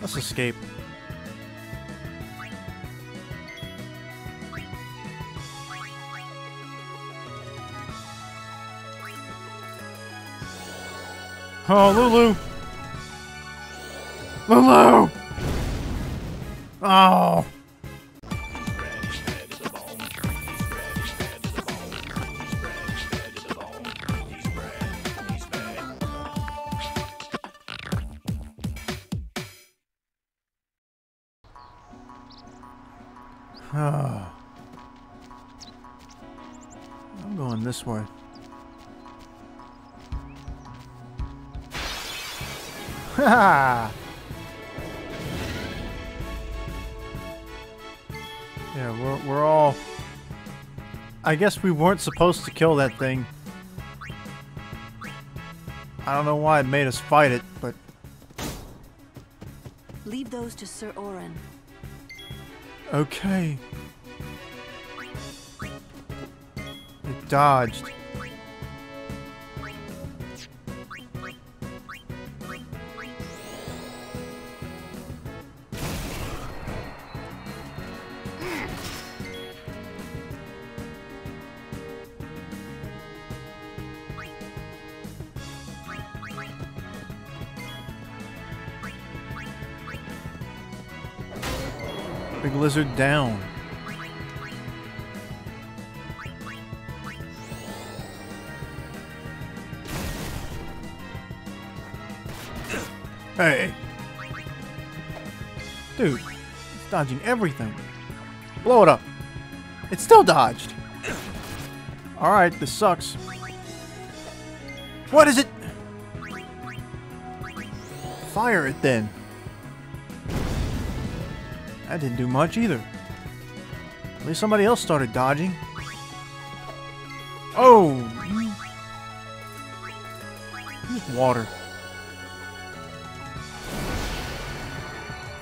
Let's escape. Oh, Lulu! Lulu! Oh! Ah. I'm going this way. Ha! yeah, we're we're all. I guess we weren't supposed to kill that thing. I don't know why it made us fight it, but Leave those to Sir Auron. Okay. It dodged. Big lizard down. Hey. Dude, it's dodging everything. Blow it up. It still dodged. Alright, this sucks. What is it? Fire it then. That didn't do much either. At least somebody else started dodging. Oh! Use water.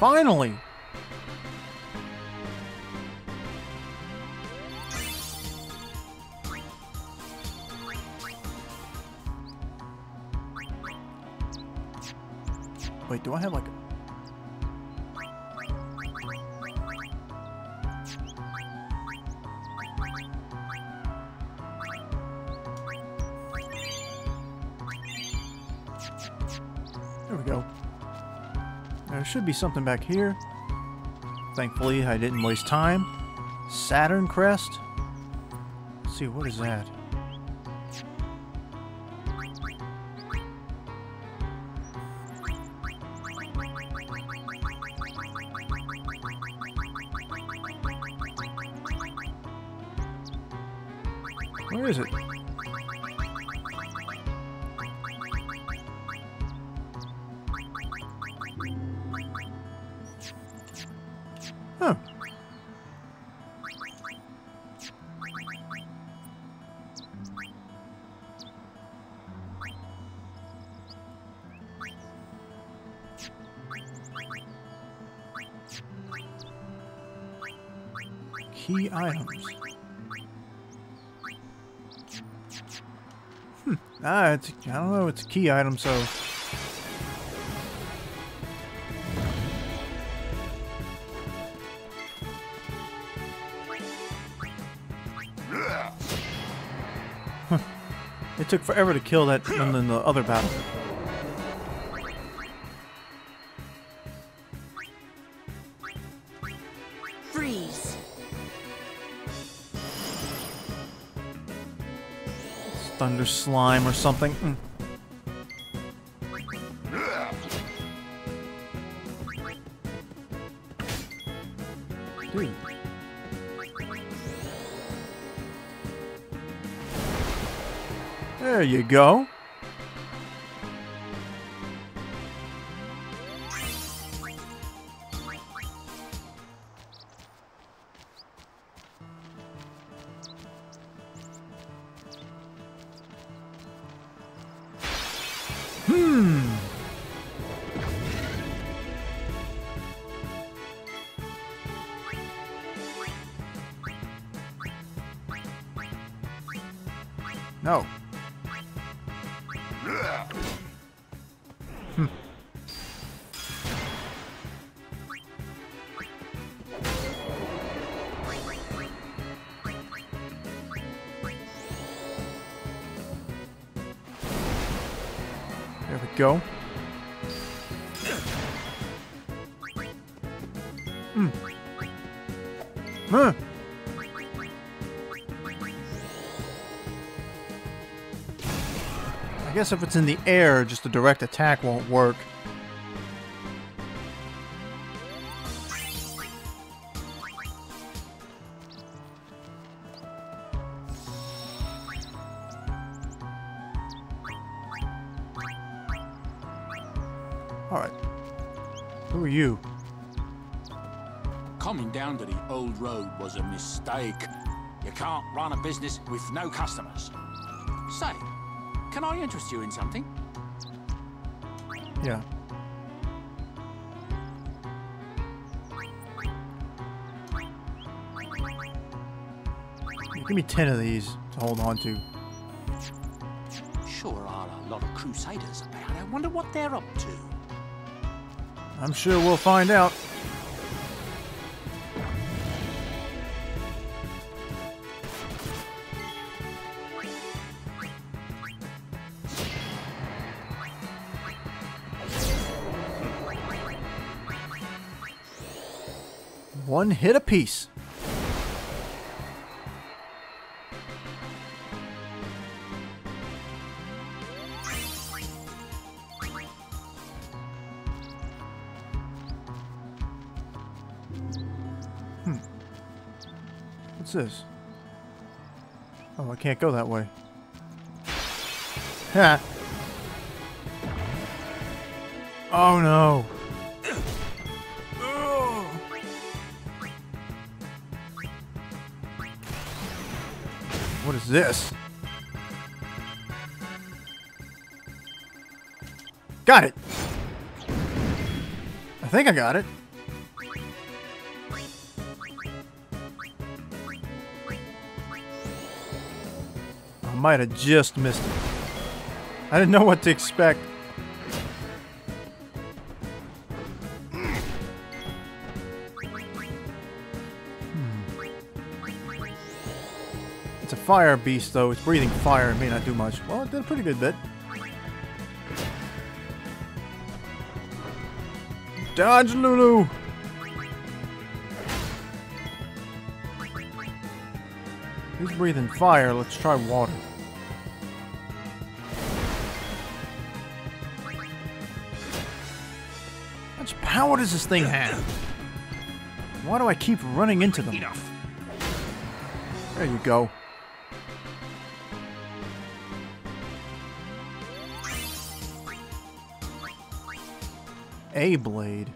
Finally! Wait, do I have like a... There we go. There should be something back here. Thankfully, I didn't waste time. Saturn Crest? Let's see, what is that? Where is it? Key items. Hmm. Ah, it's I don't know. It's a key item, so it took forever to kill that one in the other battle. Thunder slime or something. Mm. There you go. Hmm. Go. Hmm. Huh. I guess if it's in the air, just a direct attack won't work. Alright. Who are you? Coming down to the old road was a mistake. You can't run a business with no customers. Say, can I interest you in something? Yeah. Give me ten of these to hold on to. Sure are a lot of crusaders about. I wonder what they're up to. I'm sure we'll find out. One hit apiece. What's this? Oh, I can't go that way. Ha! Oh no! What is this? Got it! I think I got it. Might have just missed it. I didn't know what to expect. Hmm. It's a fire beast, though. It's breathing fire. It may not do much. Well, it did a pretty good bit. Dodge, Lulu! He's breathing fire. Let's try water. Power does this thing have? Why do I keep running into them? Enough. There you go. A blade.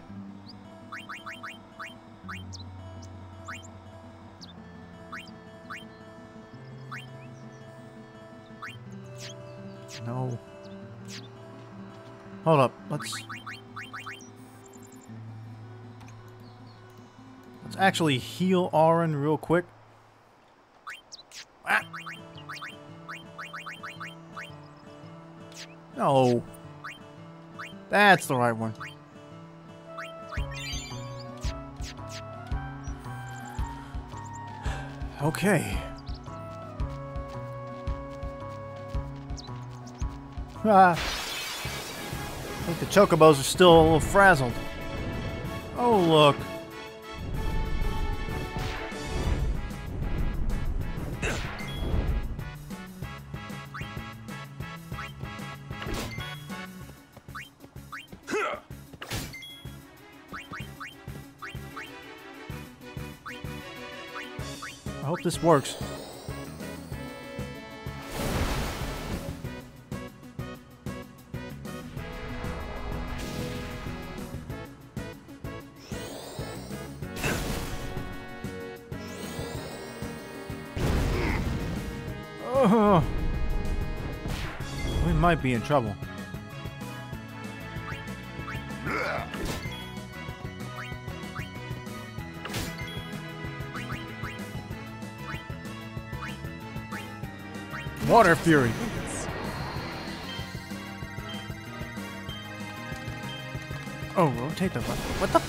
No. Hold up. Let's actually heal Auron real quick. Ah. No. That's the right one. Okay. Ah. I think the chocobos are still a little frazzled. Oh, look. Hope this works. Oh, we might be in trouble. Water Fury. Oh, rotate the. What the?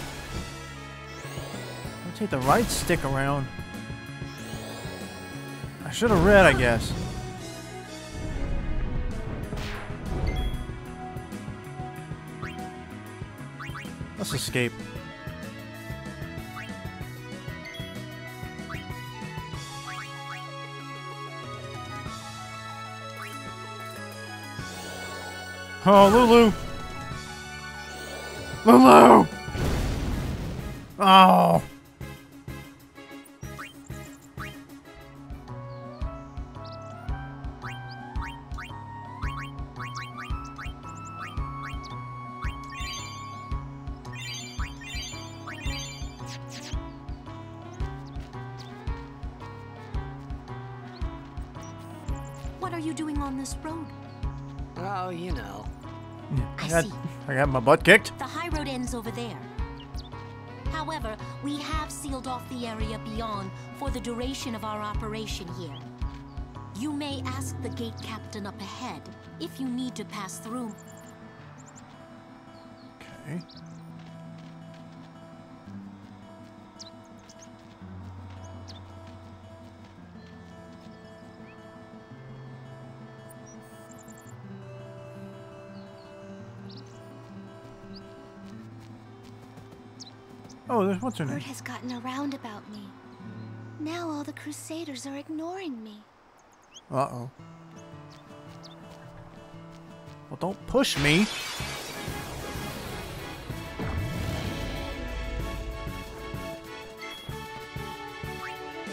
Rotate the right stick around. I should have read, I guess. Let's escape. Oh, Lulu! Lulu! Oh! What are you doing on this road? Oh, you know. I got, see. I got my butt kicked. The high road ends over there. However, we have sealed off the area beyond for the duration of our operation here. You may ask the gate captain up ahead if you need to pass through. Okay. Oh, there's what's her name? Word has gotten around about me. Now all the Crusaders are ignoring me. Uh oh. Well, don't push me.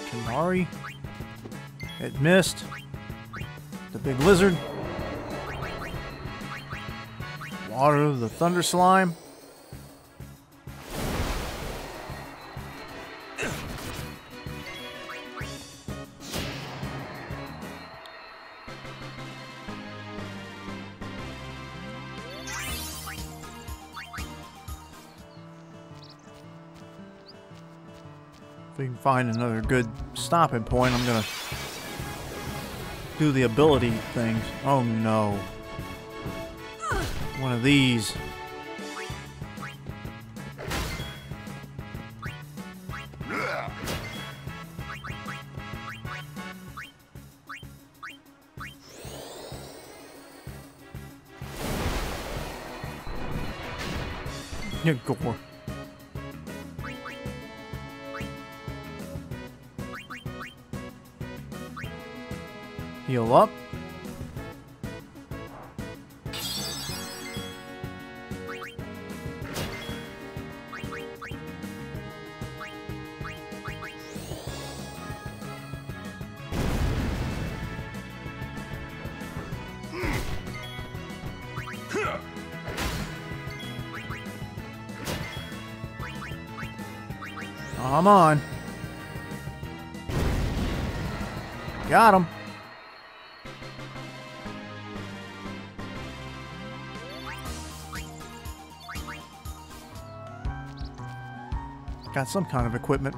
Kimahri. It missed. The big lizard. Water, the thunder slime. If we can find another good stopping point, I'm gonna do the ability things. Oh no. One of these. Gore. Heal up. Come on. Got him. Got some kind of equipment.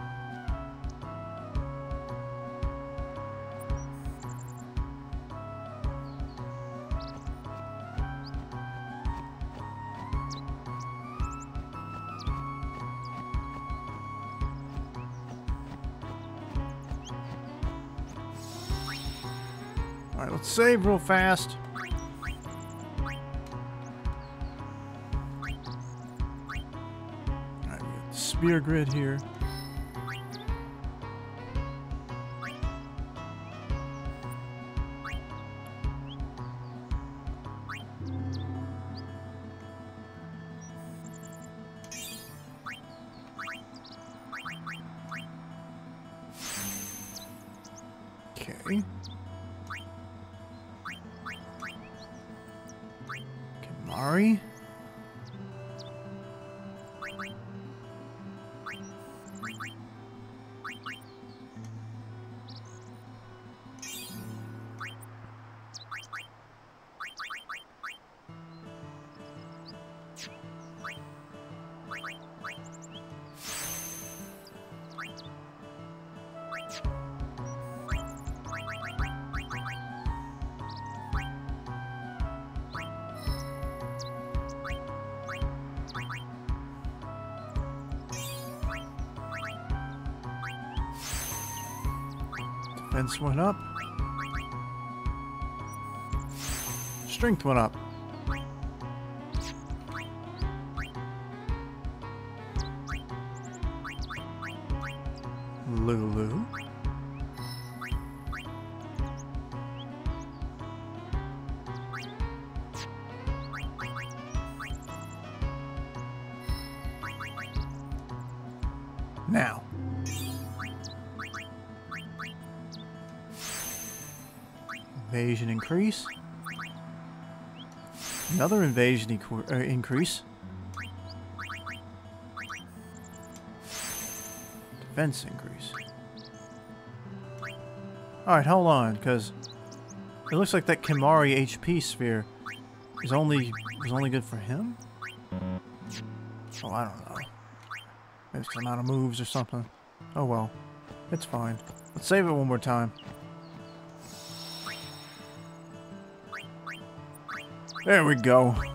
Alright, let's save real fast. Got grid here. Okay. Kimahri. Defense went up. Strength went up. Lulu. Evasion increase. Another evasion uh, increase. Defense increase. Alright, hold on, because it looks like that Kimahri HP sphere is only is only good for him? Oh, I don't know. Maybe it's the amount of moves or something. Oh well. It's fine. Let's save it one more time. There we go.